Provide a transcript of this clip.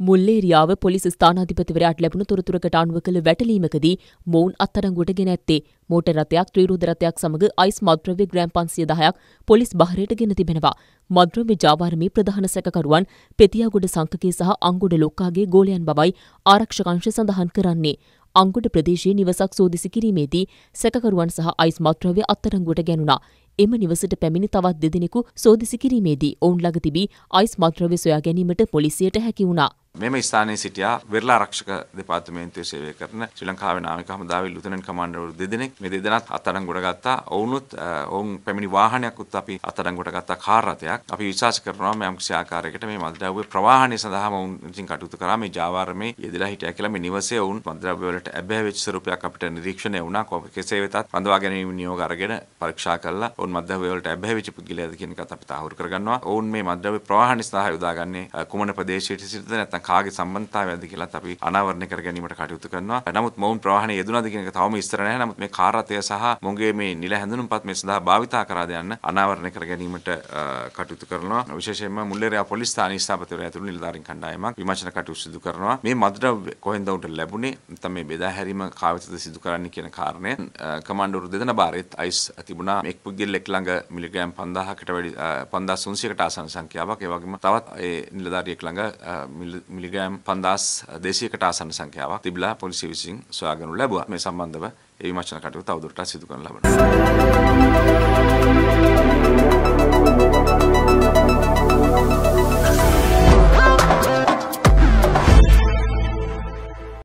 Mulleriyawa police ස්ථානාධිපතිවරයාට ලැබුණු තොරතුරකට අනුව කළ වැටලීමකදී මොවුන් අත්අඩංගුවට ගෙන ඇත්තේ මෝටර් රථයක් ත්‍රිරුද රථයක් සමග අයිස් මද්‍රව්‍ය ග්‍රෑම් 510ක් පොලිස් බහරයට ගෙන තිබෙනවා. මද්‍රව්‍ය ජාවාරමේ ප්‍රධාන සැකකරුවන් පෙතියාගොඩ සංකකේ සහ අංගොඩ ලොක්කාගේ ගෝලයන් බවයි ආරක්ෂක අංශ සඳහන් කරන්නේ. අංගොඩ ප්‍රදේශයේ නිවසක් සෝදිසි කිරීමේදී සැකකරුවන් සහ අයිස් මද්‍රව්‍ය අත්අඩංගුවට ගැනුණා. එම නිවසට පැමිණි තවත් දෙදෙනෙකු සෝදිසි කිරීමේදී ඔවුන් ළඟ තිබී අයිස් මද්‍රව්‍ය සොයා ගැනීමට පොලිසියට හැකි වුණා. මෙම ස්ථානයේ සිටියා වෙරළා ආරක්ෂක දෙපාර්තමේන්තුවේ සේවය කරන ශ්‍රී ලංකාවේ නාවික හමුදාවේ ලුතනන්ට් කමාන්ඩර්වරු දෙදෙනෙක් මේ දෙදෙනාත් අත්අඩංගුවට ගත්තා. ඔවුනුත් ඔවුන් පැමිණි වාහනයක්ත් අපි අත්අඩංගුවට ගත්තා කාර් රථයක්. අපි විශ්වාස කරනවා මේ යම්කිසි ආකාරයකට මේ මද්ද්‍රව්‍ය ප්‍රවාහනය සඳහාම ඔවුන් විසින් කටයුතු කරා මේ ජාවාරමේ යෙදලා හිටියා කියලා මේ නිවසේ ඔවුන් මද්ද්‍රව්‍ය වලට ඇබ්බැහි වෙච්ච ස්වරූපයක් අපිට නිරීක්ෂණය වුණා. කෙසේ වෙතත් බඳවා ගැනීම නියෝග අරගෙන පරීක්ෂා කළා. ඔවුන් මද්ද්‍රව්‍ය වලට ඇබ්බැහි වෙච්ච පුද්ගලයාද කියන එකත් අපි තහවුරු කරගන්නවා. ඔවුන් මේ මද්ද්‍රව්‍ය ප්‍රවාහනය සඳහා යොදාගන්නේ කුමන ප්‍රදේශයට සිටද නැත්නම් කාගේ සම්බන්ධතාවය ස්වභාවයක්ද කියලාත් අපි අනාවරණය කර ගැනීමට කටයුතු කරනවා. නමුත් මොවුන් ප්‍රවාහනයේ යෙදුණාද කියන එක තවම ඉස්තර නැහැ. නමුත් මේ කාර් රථය සහ මොන්ගේ මේ නිල හැඳුනුම්පත් මේ සඳහා භාවිතා කරාද යන්න අනාවරණය කර ගැනීමට කටයුතු කරනවා. විශේෂයෙන්ම මුල්ලේරියා පොලිස් ස්ථානීය ස්ථාපතිවරයා ඇතුළු නිලධාරීන් කණ්ඩායමක් විමර්ශන කටයුතු සිදු කරනවා. මේ මද්ද්‍රව්‍ය කොහෙන්ද උන්ට ලැබුණේ? නැත්නම් මේ බෙදා හැරීම කාවිතද සිදු කරන්නේ කියන කාරණය කමාන්ඩෝරු දෙදෙනා බාරෙත් අයිස් තිබුණා. එක් පුද්ගලෙක් ළඟ මිලිග්‍රෑම් 5000කට වැඩි 5300කට ආසන්න සංඛ්‍යාවක්. ඒ වගේම තවත් ඒ නිලධාරියෙක් ළඟ මිලිග්‍රෑම් 5000 දහස් දෙසියකට ආසන්න සංඛ්‍යාවක් තිබිලා පොලිසිය විසින් සොයාගනු ලැබුවා. මේ සම්බන්ධව ඒ විමර්ශන කටයුතු තවදුරටත් සිදු කරන ලබනවා.